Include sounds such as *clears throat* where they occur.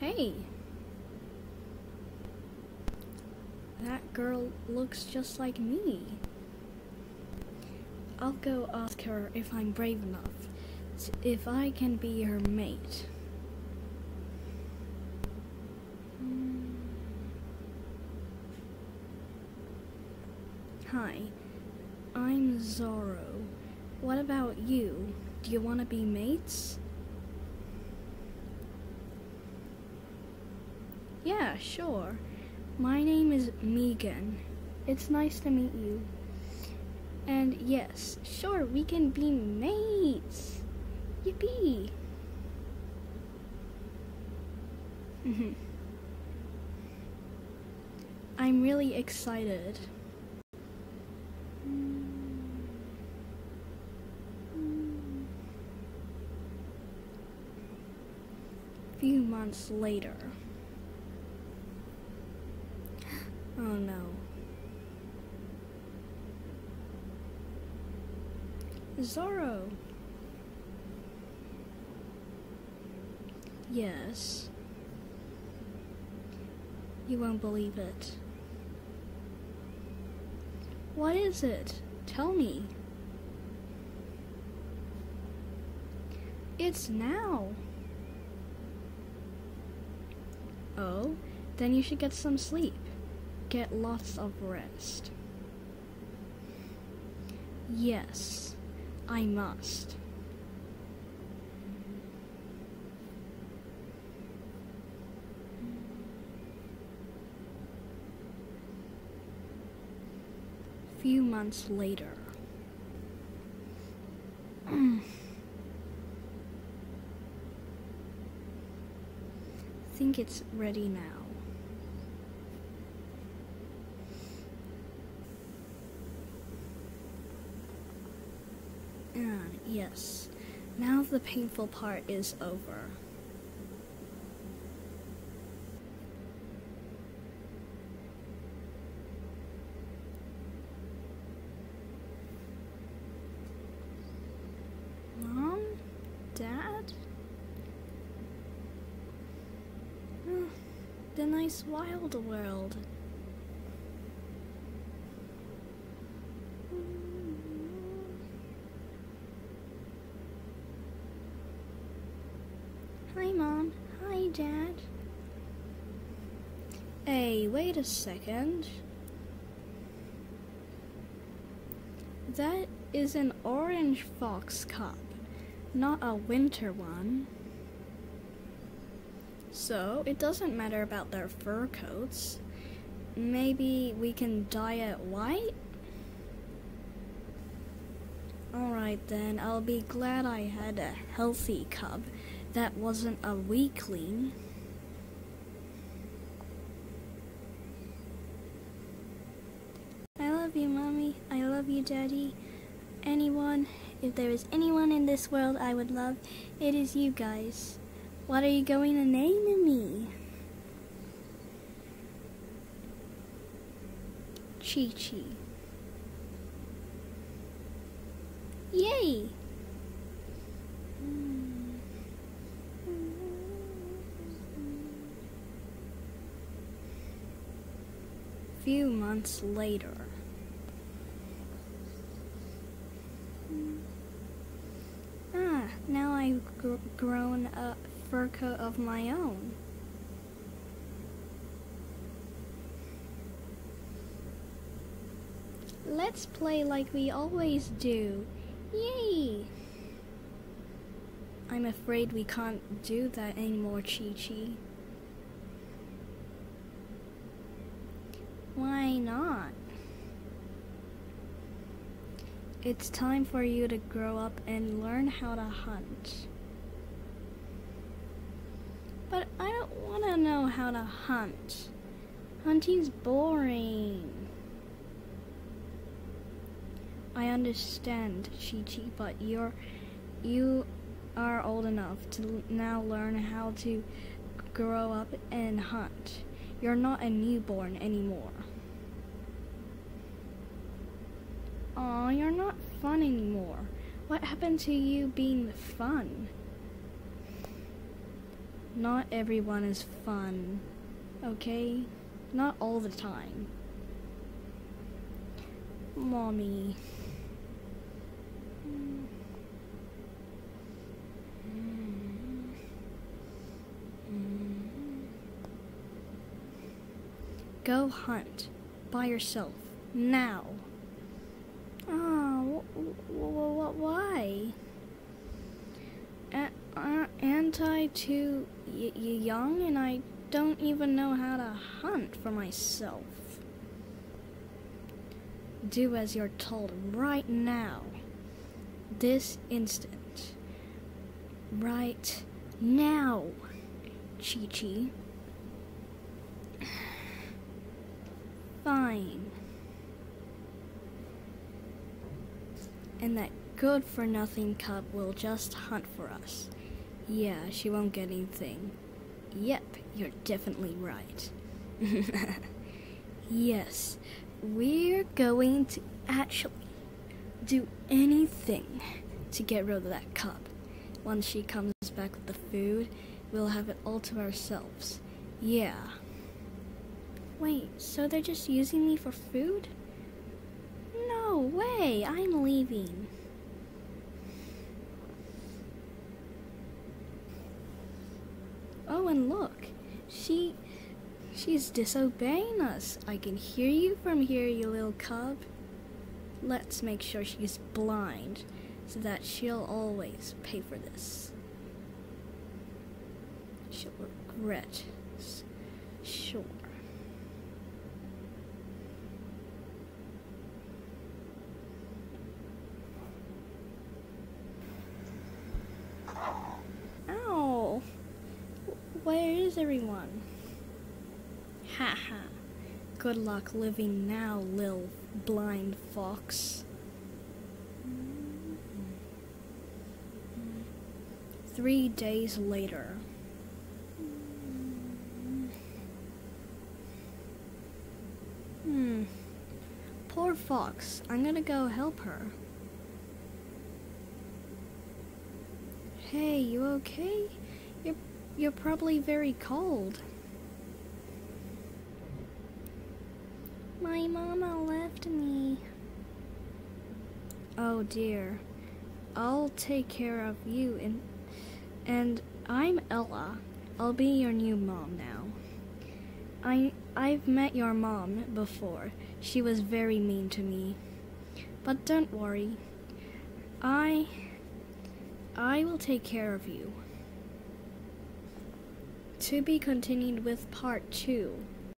Hey. That girl looks just like me. I'll go ask her if I'm brave enough, if I can be her mate. Hi, I'm Zorro. What about you? Do you want to be mates? Yeah, sure. My name is Megan. It's nice to meet you. And yes, sure, we can be mates. Yippee. Mhm. I'm really excited. Few months later. Oh no. Zorro. Yes. You won't believe it. What is it? Tell me. It's now. Oh, then you should get some sleep. Get lots of rest. Yes, I must. Few months later. *clears throat* Think it's ready now. Ah, yes. Now the painful part is over. Mom? Dad? The nice wild world. Hi, Mom. Hi, Dad. Hey, wait a second. That is an orange fox cup, not a winter one. So, it doesn't matter about their fur coats. Maybe we can dye it white? Alright then, I'll be glad I had a healthy cub that wasn't a weakling. I love you, Mommy. I love you, Daddy. Anyone, if there is anyone in this world I would love, it is you guys. What are you going to name me? Chi Chi. Yay! Few months later. Ah, now I've gr- grown a fur coat of my own. Let's play like we always do. Yay! I'm afraid we can't do that anymore, Chi Chi Why not? It's time for you to grow up and learn how to hunt. But I don't want to know how to hunt. Hunting's boring. I understand, Chi Chi, but you're you are old enough to now learn how to grow up and hunt. You're not a newborn anymore. Aw, you're not fun anymore. What happened to you being fun? not everyone is fun, okay? Not all the time. Mommy. Go hunt by yourself now. Oh, wh- wh- wh- why? A- uh, aren't I too young and I don't even know how to hunt for myself? Do as you're told right now. This instant. Right now, Chi Chi. And that good for nothing cub will just hunt for us. Yeah, she won't get anything. Yep, you're definitely right. *laughs* yes, we're going to actually do anything to get rid of that cub. Once she comes back with the food, we'll have it all to ourselves. Yeah. Wait, so they're just using me for food? No way, I'm leaving. Oh, and look, she she's disobeying us. I can hear you from here, you little cub. Let's make sure she's blind so that she'll always pay for this. She'll regret. s- Sure. Ow! Where is everyone? Ha ha. Good luck living now, lil blind fox. Three days later. Hmm. Poor fox. I'm gonna go help her. Hey, you okay? You're probably very cold. My mama left me. Oh dear. I'll take care of you and and I'm Ella. I'll be your new mom now. I I've met your mom before. She was very mean to me. But don't worry. I I will take care of you. To be continued with part 2.